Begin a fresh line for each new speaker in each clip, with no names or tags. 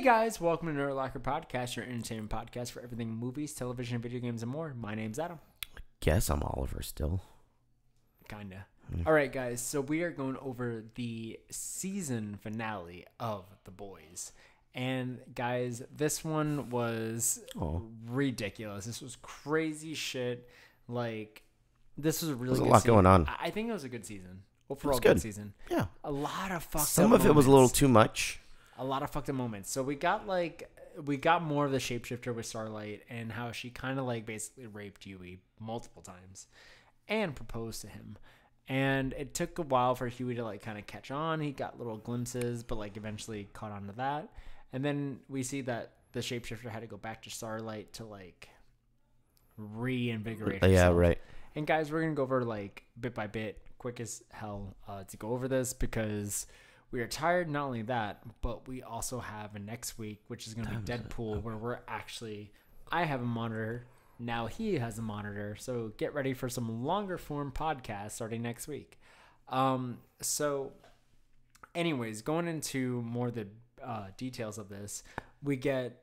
Hey guys, welcome to Nerd Locker Podcast, your entertainment podcast for everything movies, television, video games, and more. My name's Adam.
I guess I'm Oliver still.
Kinda. All right, guys. So we are going over the season finale of The Boys, and guys, this one was
Oh.
ridiculous. This was crazy shit. Like, this was a really
There's a
good
lot
season.
going on.
I think it was a good season. Overall,
was
good.
good.
season.
Yeah.
A lot of fucked
Some of it was a little too much.
A lot of fucked up moments. So we got like we got more of the shapeshifter with Starlight and how she kind of like basically raped Hughie multiple times and proposed to him. And it took a while for Hughie to like kind of catch on. He got little glimpses, but like eventually caught on to that. And then we see that the shapeshifter had to go back to Starlight to like reinvigorate.
Yeah, right.
And guys, we're gonna go over like bit by bit, quick as hell, uh, to go over this because we are tired. Not only that, but we also have a next week, which is gonna be Deadpool, where we're actually I have a monitor. Now he has a monitor, so get ready for some longer form podcasts starting next week. Um, so, anyways, going into more of the uh, details of this, we get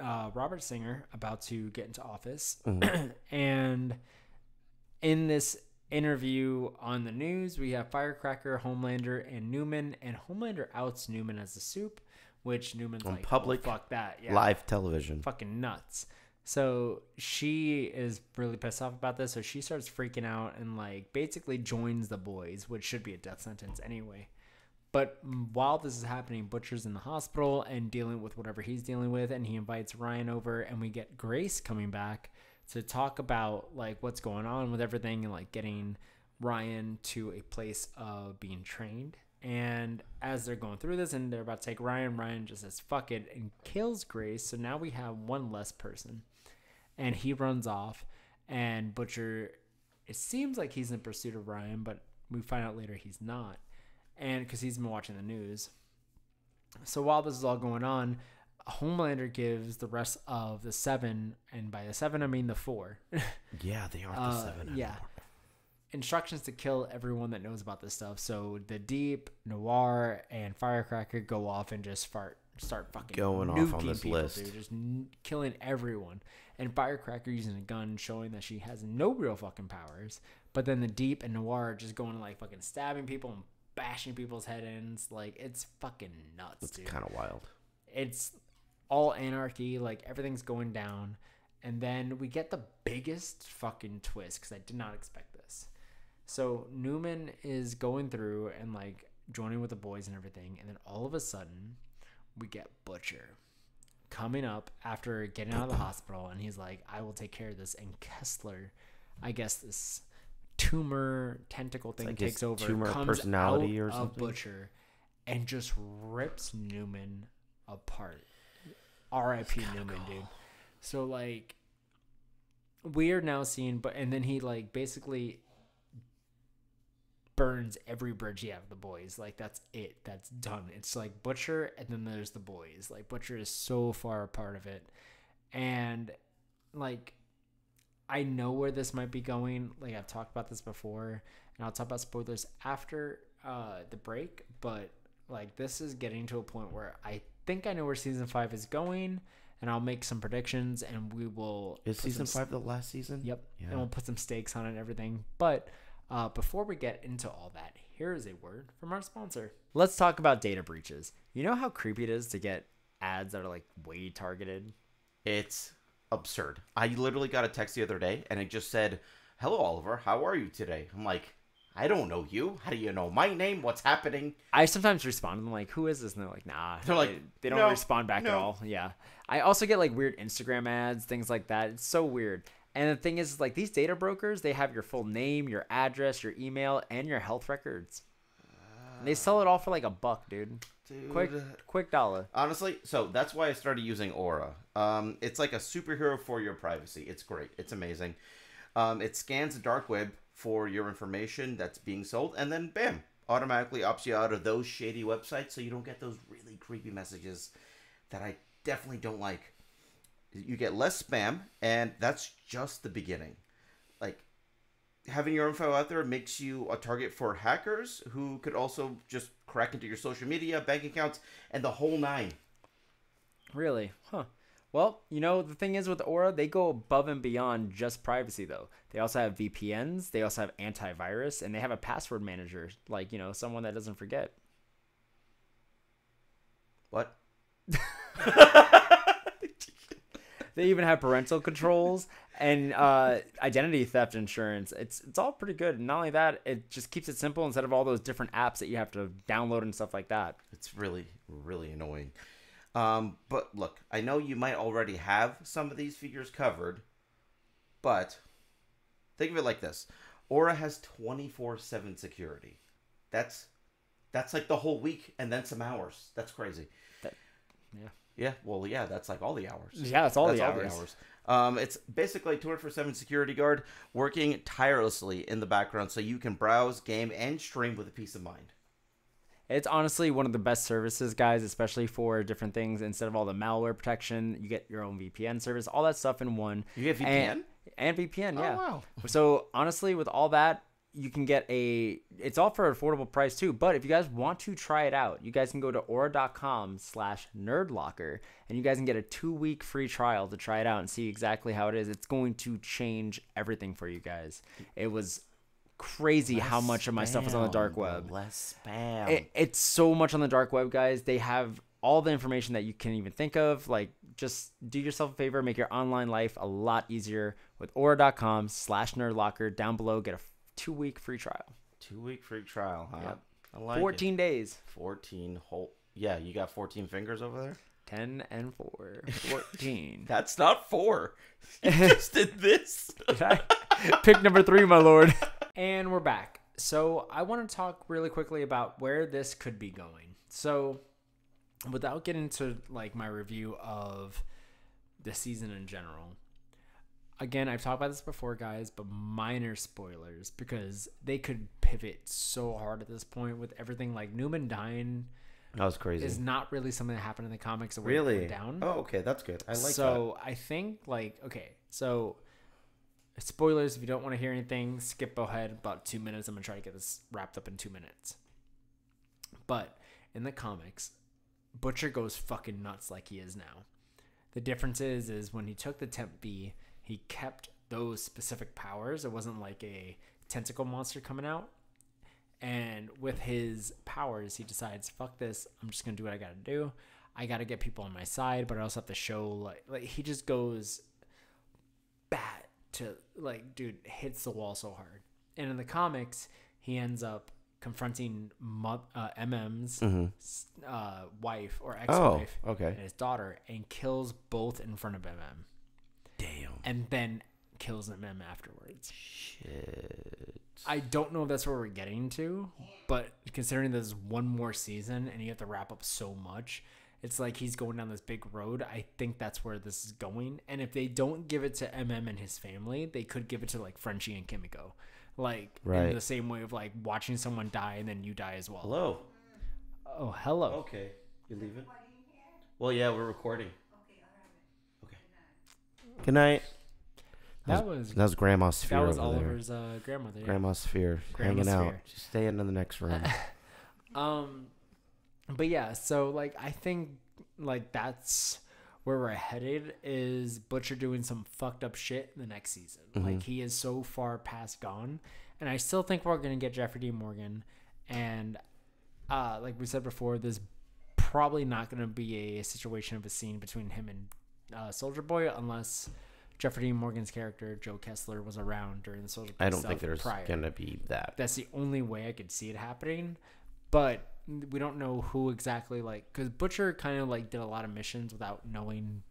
uh, Robert Singer about to get into office, and in this interview on the news, we have Firecracker, Homelander, and Neuman, and Homelander outs Neuman as a supe, which Neuman's
On
like,
public
"Oh, fuck that, yeah,
Live television.
fucking nuts. So she is really pissed off about this, so she starts freaking out and like basically joins the boys, which should be a death sentence anyway. But while this is happening, Butcher's in the hospital and dealing with whatever he's dealing with, and he invites Ryan over, and we get Grace coming back to talk about like what's going on with everything and like getting Ryan to a place of being trained. And as they're going through this and they're about to take Ryan, Ryan just says fuck it and kills Grace. So now we have one less person. And he runs off and Butcher it seems like he's in pursuit of Ryan, but we find out later he's not. And because he's been watching the news. So while this is all going on, Homelander gives the rest of the seven, and by the seven I mean the four,
Yeah, they aren't the
uh,
seven.
yeah, instructions to kill everyone that knows about this stuff. So the Deep, Noir, and Firecracker go off and just fart, start fucking
Going off on this
people,
list.
dude, just n- killing everyone. And Firecracker using a gun, showing that she has no real fucking powers. But then the Deep and Noir are just going like fucking stabbing people and bashing people's head ends. Like it's fucking nuts,
It's kind of wild.
it's all anarchy like everything's going down. And then we get the biggest fucking twist because i did not expect this. So neuman is going through and like joining with the boys and everything and then all of a sudden we get butcher coming up after getting out of the hospital and he's like i will take care of this. And kessler i guess this tumor tentacle thing
like
takes over
tumor
comes
personality
out
or
of
something?
butcher and just rips neuman apart RIP Neuman, dude. So like we are now seeing but and then he like basically burns every bridge he have the boys. Like that's it. That's done. It's like Butcher and then there's the boys. Like Butcher is so far a part of it. And like I know where this might be going. Like I've talked about this before and I'll talk about spoilers after uh the break, but like this is getting to a point where I think I know where season 5 is going and I'll make some predictions and we will
Is season
some
five the last season?
Yep.
Yeah.
And we'll put some stakes on it and everything. But uh, before we get into all that, here is a word from our sponsor. Let's talk about data breaches. You know how creepy it is to get ads that are like way targeted?
It's absurd. I literally got a text the other day and it just said, Hello, Oliver. How are you today? I'm like, I don't know you. How do you know my name? What's happening?
I sometimes respond to them like, "Who is this?" And they're like, "Nah."
They're like,
they, they don't
"No,
respond back at all. Yeah. I also get like weird Instagram ads, things like that. It's so weird. And the thing is, like these data brokers, they have your full name, your address, your email, and your health records. And they sell it all for like a buck, dude. Quick, quick dollar.
Honestly, so that's why I started using Aura. Um, it's like a superhero for your privacy. It's great. It's amazing. Um, it scans the dark web for your information that's being sold, and then bam, automatically opts you out of those shady websites, so you don't get those really creepy messages that I definitely don't like. You get less spam, and that's just the beginning. Like having your info out there makes you a target for hackers who could also just crack into your social media, bank accounts, and the whole nine.
Really? Huh. Well, you know, the thing is with Aura, they go above and beyond just privacy, though. They also have VPNs, they also have antivirus, and they have a password manager, like, you know, someone that doesn't forget.
What?
They even have parental controls and uh, identity theft insurance. It's it's all pretty good. And not only that, it just keeps it simple instead of all those different apps that you have to download and stuff like that.
It's really, really annoying. Um, but look, I know you might already have some of these features covered, but think of it like this: Aura has twenty four seven security. That's that's like the whole week and then some hours. That's crazy.
That- yeah.
Yeah. Well, yeah. That's like all the hours.
Yeah, that's all the hours.
Um, it's basically a 24 7 security guard working tirelessly in the background so you can browse, game, and stream with a peace of mind.
It's honestly one of the best services, guys, especially for different things. Instead of all the malware protection, you get your own VPN service, all that stuff in one.
You get VPN?
And, and VPN, oh, yeah.
Oh, wow.
So honestly, with all that, you can get a. It's all for an affordable price too. But if you guys want to try it out, you guys can go to aura.com/slash nerdlocker, and you guys can get a two-week free trial to try it out and see exactly how it is. It's going to change everything for you guys. It was crazy how much of my stuff is on the dark web.
Less spam.
It, it's so much on the dark web, guys. They have all the information that you can even think of. Like, just do yourself a favor, make your online life a lot easier with aura.com slash nerdlocker. Down below, get a two week free trial.
Two week free trial, huh?
Yep.
I like
14 days.
14 whole. Yeah, you got 14 fingers over there?
10 and 4. 14.
That's not four. You just did this.
Pick number three, my lord. And we're back. So I want to talk really quickly about where this could be going. So without getting into like my review of the season in general, again, I've talked about this before, guys, but minor spoilers because they could pivot so hard at this point with everything like Neuman dying
That was crazy.
is not really something that happened in the comics. It
really?
down.
Oh, okay. That's good. I like
so I think like okay, so spoilers. If you don't want to hear anything, skip ahead about two minutes. I'm gonna try to get this wrapped up in two minutes. But in the comics, Butcher goes fucking nuts like he is now. The difference is, is when he took the temp V, he kept those specific powers. It wasn't like a tentacle monster coming out. And with his powers, he decides, "Fuck this! I'm just gonna do what I gotta do. I gotta get people on my side, but I also have to show like like he just goes to like dude hits the wall so hard. And in the comics, he ends up confronting Mo- uh, MM's s- uh, wife or.
Oh,
ex-wife
okay.
and his daughter, and kills both in front of MM,
Damn.
and then kills MM afterwards.
Shit.
I don't know if that's where we're getting to, but considering there's one more season and you have to wrap up so much, it's like he's going down this big road. I think that's where this is going. And if they don't give it to MM and his family, they could give it to like Frenchie and Kimiko. Like in the same way of like watching someone die and then you die as well.
Hello.
Oh, hello.
Okay. You leaving? Well, yeah, we're recording. Okay. Okay. Good night.
That was
That was Grandma's Sphere
that was
over there.
Oliver's uh, grandmother. yeah.
Grandma's Sphere.
Grandma's
hanging out.
Sphere.
She's staying in the next room.
Um, but yeah, so like I think like that's where we're headed is Butcher doing some fucked up shit in the next season. Like he is so far past gone, and I still think we're gonna get Jeffrey D. Morgan, and uh, like we said before, there's probably not gonna be a situation of a scene between him and uh, Soldier Boy unless. Jeffrey D. Morgan's character Joe Kessler was around during the Soldier Boy
I don't think there's
prior
gonna be that.
that's the only way I could see it happening. But we don't know who exactly like because Butcher kind of like did a lot of missions without knowing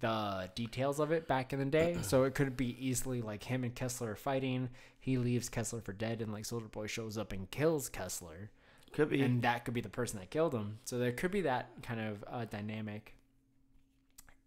the details of it back in the day. so it could be easily like him and Kessler are fighting. He leaves Kessler for dead, and like Soldier Boy shows up and kills Kessler,
Could be.
and that could be the person that killed him. So there could be that kind of uh, dynamic.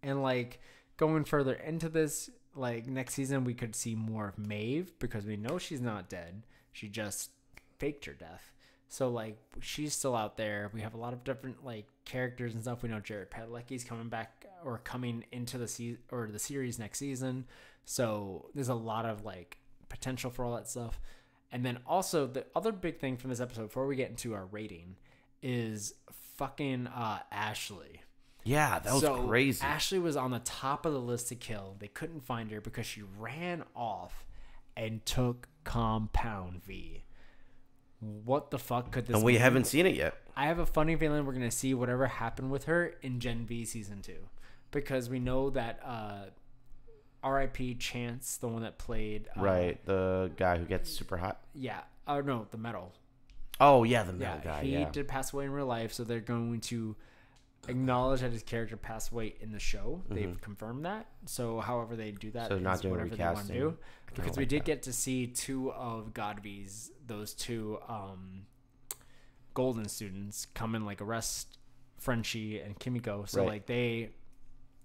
And like going further into this, like next season, we could see more of Maeve because we know she's not dead. She just faked her death. So like she's still out there. We have a lot of different like characters and stuff. We know Jared Padalecki's coming back or coming into the se- or the series next season. So there's a lot of like potential for all that stuff. And then also the other big thing from this episode before we get into our rating is fucking uh Ashley.
Yeah, that was
so
crazy.
Ashley was on the top of the list to kill. They couldn't find her because she ran off and took Compound V. What the fuck could this?
and we haven't seen it yet.
I have a funny feeling we're gonna see whatever happened with her in Gen V season two, because we know that uh, R.I.P. Chance, the one that played uh,
right, the guy who gets super hot.
Yeah. Oh no, the metal.
Oh yeah, the
Yeah,
metal guy.
he
Yeah.
did pass away in real life, so they're going to acknowledge that his character passed away in the show. They've confirmed that. So, however they do that,
Mm-hmm. So not doing
whatever they want to do. Because we did
that.
get to see two of Godby's those two um, golden students come and like arrest Frenchie and Kimiko. So
Right.
like they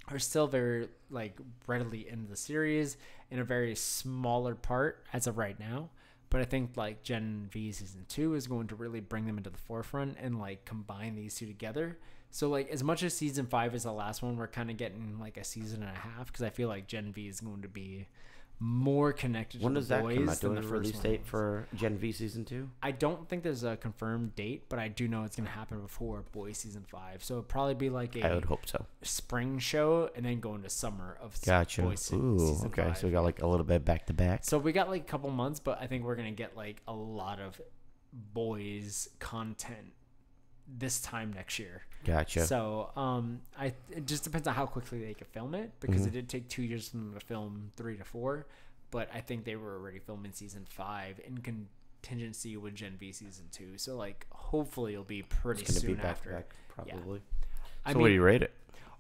are still very like readily into the series in a very smaller part as of right now. But I think like Gen V season two is going to really bring them into the forefront and like combine these two together. So like as much as season five is the last one, we're kind of getting like a season and a half because I feel like Gen V is going to be more connected
When
to
does
the
that
boys
come out? Do we
the
have a release date
was.
for Gen V season two?
I don't think there's a confirmed date, but I do know it's going to happen before Boys season five. So it'll probably be like a I
would hope so.
spring show and then go into summer of
Gotcha.
Boys
Ooh,
season
okay.
five.
So we got like a little bit back to back.
So we got like a couple months, but I think we're gonna get like a lot of boys content this time next year.
Gotcha.
So um, I it just depends on how quickly they could film it because
Mm-hmm.
it did take two years for them to film three to four, but I think they were already filming season five in contingency with Gen V season two. So like hopefully it'll be pretty
it's
soon
be
after.
back, probably.
I
so what do
mean,
you rate it?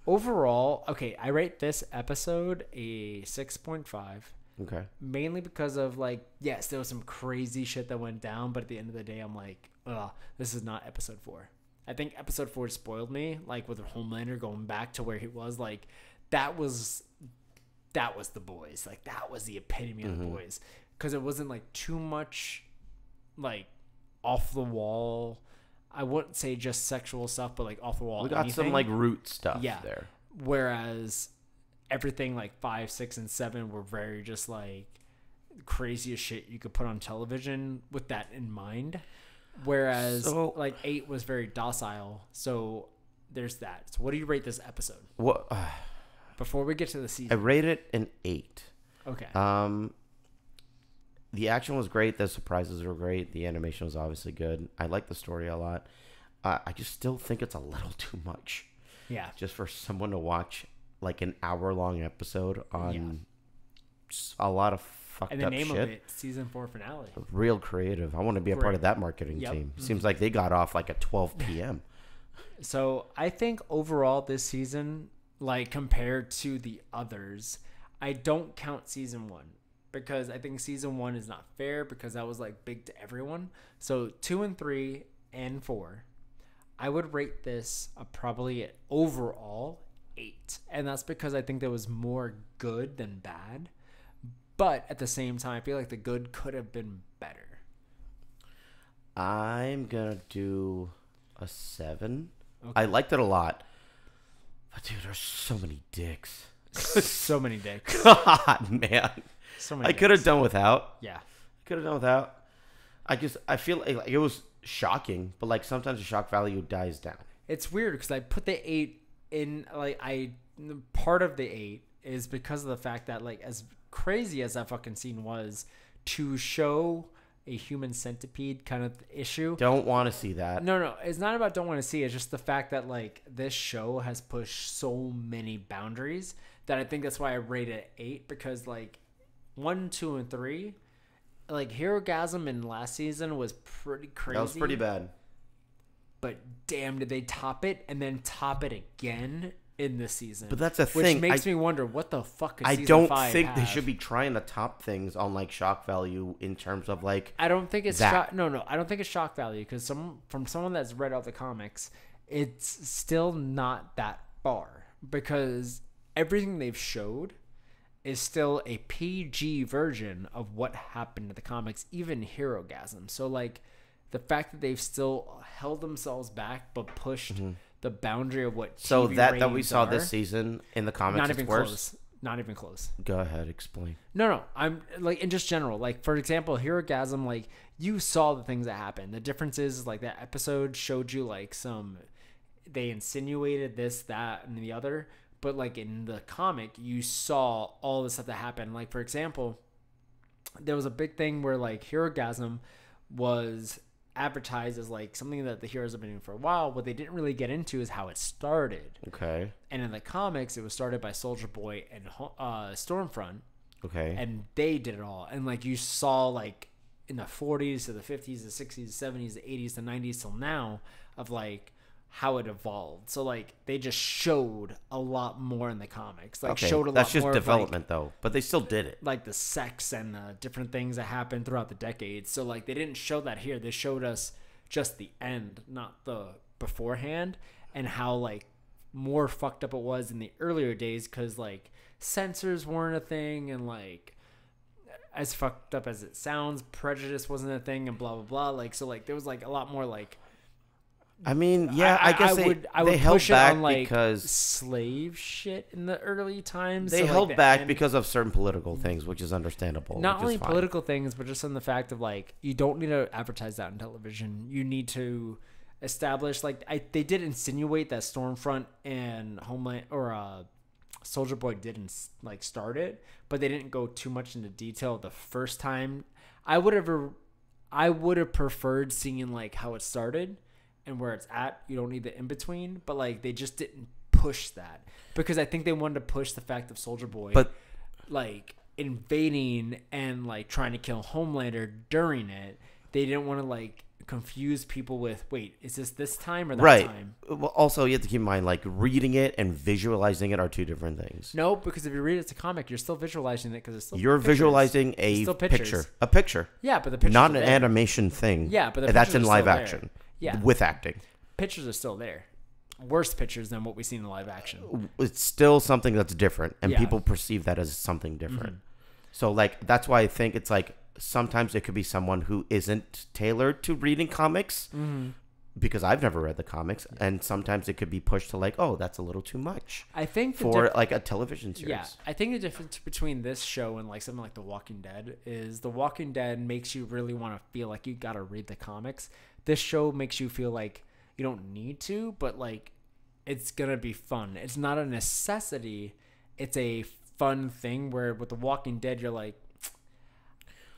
overall, okay, I rate this episode a six point five.
Okay.
mainly because of like yes there was some crazy shit that went down but at the end of the day i'm like ugh this is not episode four i think episode four spoiled me like with homelander going back to where he was like that was that was the boys like that was the epitome of the
Mm-hmm.
boys because it wasn't like too much like off the wall i wouldn't say just sexual stuff but like off the wall
We got some like root stuff
Yeah.
there.
whereas everything like five six and seven were very just like craziest shit you could put on television with that in mind whereas
So-
like eight was very docile so there's that so what do you rate this episode
What?
before we get to the season?
I rate it an eight.
okay
Um, the action was great. The surprises were great. The animation was obviously good. I like the story a lot. Uh, I just still think it's a little too much,
yeah
just for someone to watch like an hour long episode on a lot of fucked
and the
up
name
shit.
of it season four finale
Real creative. I want to be a part of that marketing
Yep.
team. Seems like they got off like at 12 p.m.
So I think overall this season, like compared to the others, I don't count season one because I think season one is not fair because that was like big to everyone. So two and three and four, I would rate this a probably an overall eight, and that's because I think there was more good than bad. But at the same time, I feel like the good could have been better.
I'm gonna do a seven.
Okay.
I liked it a lot, but dude, there's so many dicks.
so many dicks.
God, man,
So many.
I could have done without.
Yeah.
Could have done without. I just I feel like, like it was shocking, but like sometimes the shock value dies down.
it's weird because I put the eight in like I part of the eight is because of the fact that like as crazy as that fucking scene was to show a human centipede kind of issue.
Don't want to see that.
No, no, it's not about don't want to see. It's just the fact that like this show has pushed so many boundaries that I think that's why I rate it eight because like one, two, and three, like Herogasm in last season was pretty crazy.
That was pretty bad.
But damn, did they top it and then top it again in this season?
But that's a
which
thing, Which
makes
I-
me wonder what the fuck. Is
I don't think they should be trying to top things on like shock value in terms of like
I don't think it's shock. No, no, I don't think it's shock value because some from someone that's read all the comics, it's still not that far because everything they've showed is still a PG version of what happened in the comics, even Herogasm. So like the fact that they've still held themselves back but pushed mm-hmm. The boundary of what
so
TV
that that we saw
are,
this season in the comics
not even
worse.
close. Not even close.
Go ahead, explain.
No, no. I'm like in just general. Like for example, Herogasm, like you saw the things that happened. The difference is like that episode showed you like some they insinuated this, that, and the other. But like in the comic, you saw all the stuff that happened. Like for example, there was a big thing where like Herogasm was advertised as like something that the heroes have been doing for a while. What they didn't really get into is how it started.
Okay.
And in the comics, it was started by Soldier Boy and uh, Stormfront,
Okay.
and they did it all. And like you saw, like in the 40s to the 50s, the 60s, the 70s, the 80s, the 90s till now, of like how it evolved. So like they just showed a lot more in the comics. Like
okay.
showed a
That's
lot
just
more of, like,
development, though. But they still did it.
like the sex and the different things that happened throughout the decades. So like they didn't show that here. They showed us just the end, not the beforehand, and how like more fucked up it was in the earlier days because like censors weren't a thing and like as fucked up as it sounds, prejudice wasn't a thing and blah blah blah. Like so like there was like a lot more like
I mean, yeah, I, guess they,
would I
they
would
held
push
back
on like
because
slave shit in the early times.
they
So, like,
held
the
back
end-
because of certain political things, which is understandable.
not only political things, but just on the fact of like you don't need to advertise that on television. You need to establish like I they did insinuate that Stormfront and Homelander uh Soldier Boy didn't like start it, but they didn't go too much into detail the first time. I would have I would have preferred seeing like how it started and where it's at. You don't need the in between, but like they just didn't push that because I think they wanted to push the fact of Soldier Boy
But
like invading and like trying to kill Homelander during it. They didn't want to like confuse people with wait, is this this time or that
right.
time?
Well, also, you have to keep in mind, like reading it and visualizing it are two different things.
No, because if you read it as a comic, you're still visualizing it because it's still
You're
pictures.
visualizing a picture, a picture,
Yeah, but the pictures
not an animation thing.
Yeah, but the
that's in live action.
Yeah.
with acting.
pictures are still there. Worse pictures than what we see in the live action.
It's still something that's different, and
Yeah.
people perceive that as something different.
Mm-hmm.
So, like, that's why I think it's like sometimes it could be someone who isn't tailored to reading comics.
Mm-hmm.
Because I've never read the comics, and sometimes it could be pushed to like, oh, that's a little too much
I think
for like a television series.
Yeah, I think the difference between this show and like something like The Walking Dead is The Walking Dead makes you really want to feel like you got to read the comics. This show makes you feel like you don't need to, but like it's going to be fun. It's not a necessity. It's a fun thing where with The Walking Dead you're like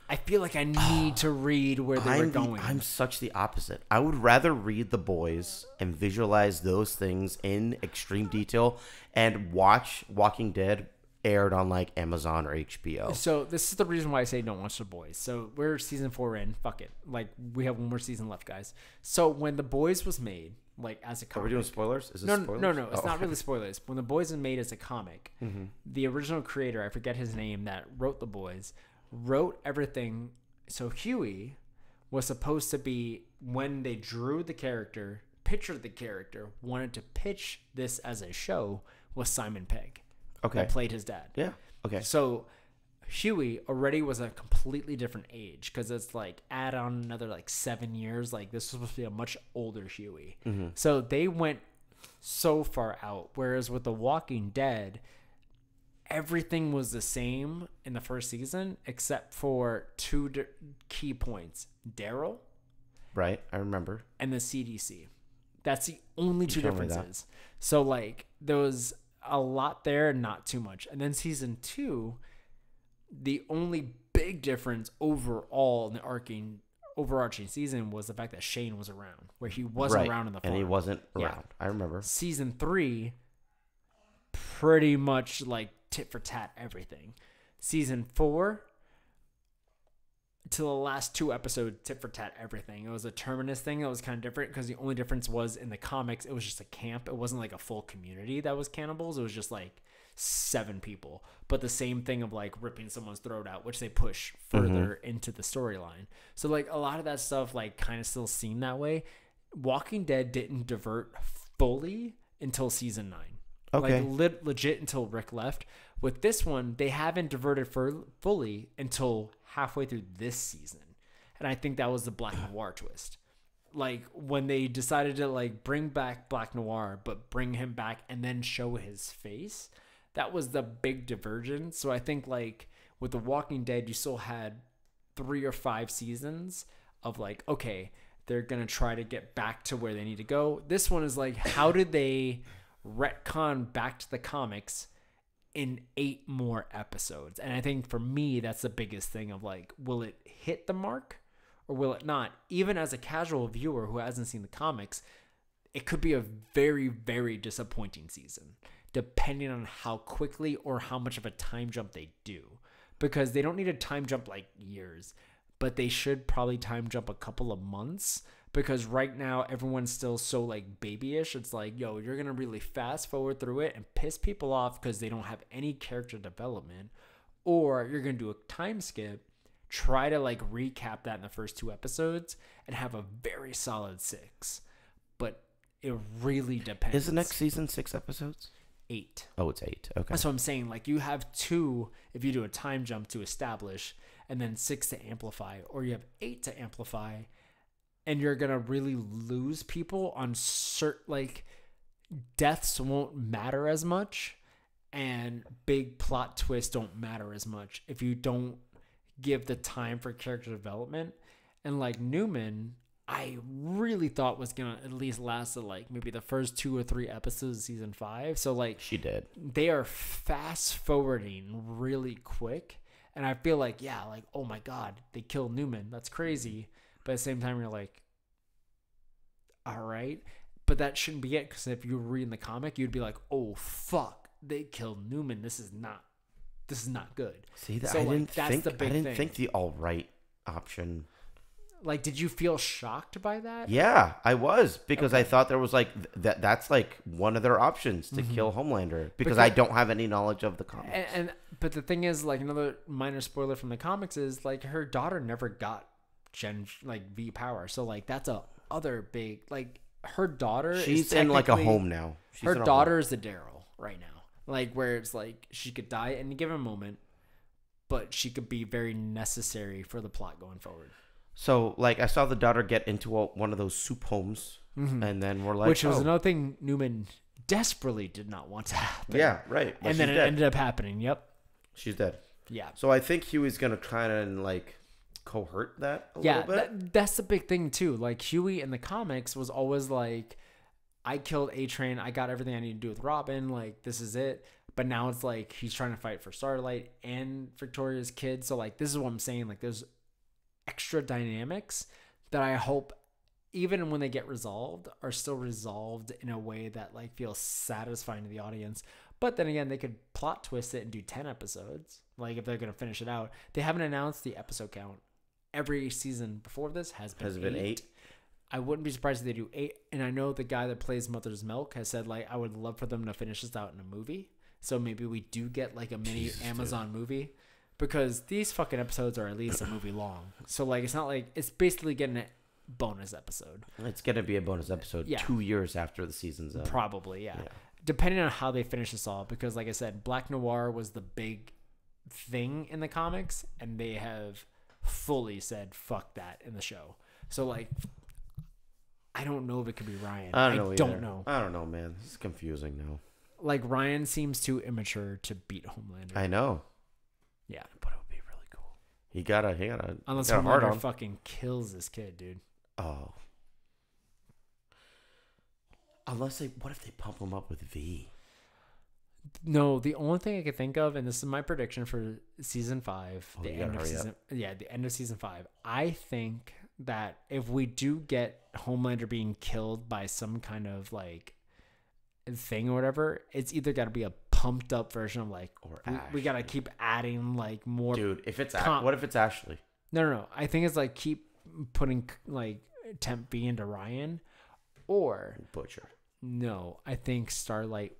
I feel like I need to read where they were
I'm, the-
going.
I'm such the opposite. I would rather read The Boys and visualize those things in extreme detail and watch Walking Dead aired on like Amazon or HBO.
So this is the reason why I say don't watch the boys. So we're season four in. Fuck it. Like we have one more season left, guys. So when the boys was made, like as a
Are we
comic,
doing spoilers? Is this
no, no,
spoilers?
no, no, it's
Oh.
not really spoilers. When the boys was made as a comic, mm-hmm. the original creator, I forget his name, that wrote the boys, wrote everything. So Hughie was supposed to be when they drew the character, pictured the character, wanted to pitch this as a show was Simon Pegg,
Okay.
that played his dad.
Yeah. Okay.
So Hughie already was a completely different age because it's like add on another like seven years. Like this was supposed to be a much older Hughie. Mm-hmm. So they went so far out. Whereas with The Walking Dead, everything was the same in the first season except for two d- key points: Daryl
Right. I remember.
and the CDC. That's the only two
told me that.
differences. So like there was a lot there, not too much. And then season two, the only big difference overall in the arcing overarching season was the fact that Shane was around, where he wasn't
right.
around in the farm.
and he wasn't
Yeah.
around. I remember.
Season three, pretty much like tit for tat everything. Season four, to the last two episodes, tit for tat everything. It was a terminus thing that was kind of different because the only difference was in the comics, it was just a camp. It wasn't like a full community that was cannibals. It was just like seven people. But the same thing of like ripping someone's throat out, which they push further mm-hmm. into the storyline. So like a lot of that stuff like kind of still seemed that way. Walking Dead didn't divert fully until season nine.
Okay.
Like le- legit until Rick left. With this one, they haven't diverted for fully until halfway through this season. And I think that was the Black Noir twist. Like when they decided to like bring back Black Noir, but bring him back and then show his face. That was the big divergence. So I think like with The Walking Dead, you still had three or five seasons of like, okay, they're gonna try to get back to where they need to go. This one is like, how did they retcon back to the comics in eight more episodes? And I think for me, that's the biggest thing of like, will it hit the mark or will it not? Even as a casual viewer who hasn't seen the comics, it could be a very, very disappointing season, depending on how quickly or how much of a time jump they do. Because they don't need a time jump like years, but they should probably time jump a couple of months. Because right now everyone's still so like babyish. It's like, yo, you're gonna really fast forward through it and piss people off because they don't have any character development, or you're gonna do a time skip try to like recap that in the first two episodes and have a very solid six. But it really depends.
Is the next season six episodes?
eight?
Oh, it's eight. Okay.
That's what I'm saying. Like you have two if you do a time jump to establish, and then six to amplify, or you have eight to amplify, and you're gonna really lose people on certain like deaths won't matter as much, and big plot twists don't matter as much if you don't give the time for character development. And like Neuman, I really thought was gonna at least last to like maybe the first two or three episodes of season five. So like
she did.
they are fast forwarding really quick. And I feel like, yeah, like, oh my God, they killed Neuman. That's crazy. But at the same time, you're like, all right. But that shouldn't be it. Because if you were reading the comic, you'd be like, oh, fuck, they killed Neuman. This is not, this is not good.
See that
So,
I
like,
didn't
that's
think
the
I didn't
thing.
think the all right option.
Like, did you feel shocked by that?
Yeah, I was because I thought there was like th- that. That's like one of their options to mm-hmm. kill Homelander because I don't have any knowledge of the comics.
And, and but the thing is, like another minor spoiler from the comics is like her daughter never got Gen like V power, so like that's a other big like her daughter. is
She's in like a home now. She's
her daughter
home.
is the Daryl right now, like where it's like she could die at any given moment, but she could be very necessary for the plot going forward.
So like I saw the daughter get into a, one of those supe homes, mm-hmm. and then we're like,
Which was
oh,
another thing Neuman desperately did not want to happen.
yeah, right.
And then it
dead.
ended up happening. Yep.
she's dead.
Yeah.
So I think Hughie's gonna kind of like cohort that a
yeah,
little bit.
that, that's the big thing too. Like Hughie in the comics was always like, I killed A Train. I got everything I need to do with Robin. Like this is it. But now it's like he's trying to fight for Starlight and Victoria's kid. So like this is what I'm saying. Like there's extra dynamics that I hope even when they get resolved are still resolved in a way that like feels satisfying to the audience. But then again, they could plot twist it and do 10 episodes. Like if they're going to finish it out. They haven't announced the episode count. Every season before this has been
Has been eight?
I wouldn't be surprised if they do eight. And I know the guy that plays Mother's Milk has said like I would love for them to finish this out in a movie. So maybe we do get like a mini
Jesus, dude.
Amazon movie because these fucking episodes are at least a movie long. So like it's not like it's basically getting a bonus episode.
It's gonna be a bonus episode
Yeah.
two years after the season's up.
Probably, yeah.
Yeah.
Depending on how they finish this all, because like I said, Black Noir was the big thing in the comics, and they have fully said fuck that in the show. So like, I don't know if it could be Ryan.
I don't know.
don't
either.
know.
I don't know, man. This is confusing now.
Like Ryan seems too immature to beat Homelander.
I know,
yeah,
but it would be really cool. He got a he got a
unless
got a
Homelander
on.
fucking kills this kid, dude.
Oh. Unless they, what if they pump him up with V?
No, the only thing I could think of, and this is my prediction for season five,
Oh,
the end of
hurry up.
season, yeah, the end of season five. I think that if we do get Homelander being killed by some kind of like thing or whatever, it's either got to be a pumped up version of like,
Or
we, we got to keep adding like more.
Dude, if it's what if it's Ashley?
No, no, no. I think it's like keep putting like temp V into Ryan, or
Butcher.
no, I think Starlight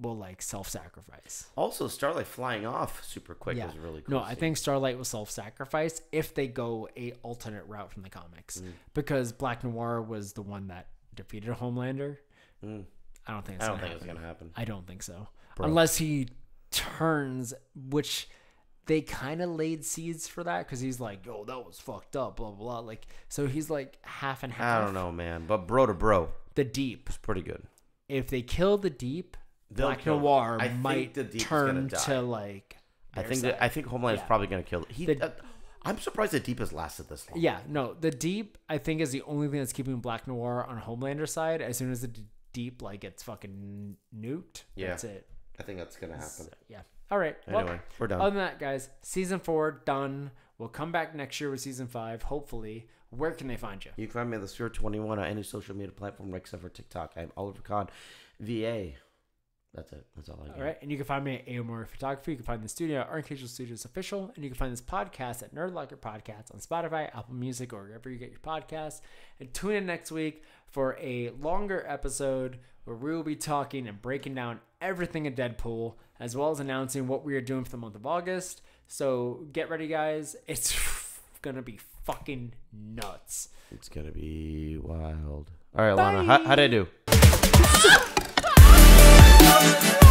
will like self sacrifice.
Also, Starlight flying off super quick
Yeah.
was really cool.
No, I think Starlight will self-sacrifice if they go a alternate route from the comics,
Mm.
because Black Noir was the one that defeated Homelander.
Mm.
I don't think it's
I don't it's
happen.
gonna happen.
I don't think so,
Bro.
unless he turns, which they kind of laid seeds for that because he's like, "Yo, that was fucked up," blah blah blah. Like, so he's like half and half.
I don't know, man. But bro to bro,
The Deep.
it's pretty good.
If they kill the Deep, Black
kill-
Noir
I
might
the Deep is gonna
turn to like.
I think
side.
that I think Homeland is probably gonna kill. He,
The-
uh, I'm surprised the deep has lasted this long.
Yeah, no, the deep I think is the only thing that's keeping Black Noir on Homelander's side. As soon as the deep like gets fucking nuked,
Yeah.
that's it.
I think that's gonna happen.
So, yeah. All right. Well,
Anyway, we're done.
other than that, guys, season four done. We'll come back next year with season five. Hopefully, where can they find you?
You can find me at the Sphere 21 on any social media platform except for TikTok. I'm Oliver Kahn, VA. That's it. That's all I got.
All right, and you can find me at AOMOR Photography. You can find the studio at Archangel Studios Official, and you can find this podcast at Nerd Locker Podcasts on Spotify, Apple Music, or wherever you get your podcasts. And tune in next week for a longer episode where we will be talking and breaking down everything in Deadpool, as well as announcing what we are doing for the month of August. So get ready, guys. It's gonna be fucking nuts.
It's gonna be wild. All right, Lana. How, how'd I do?
Bye.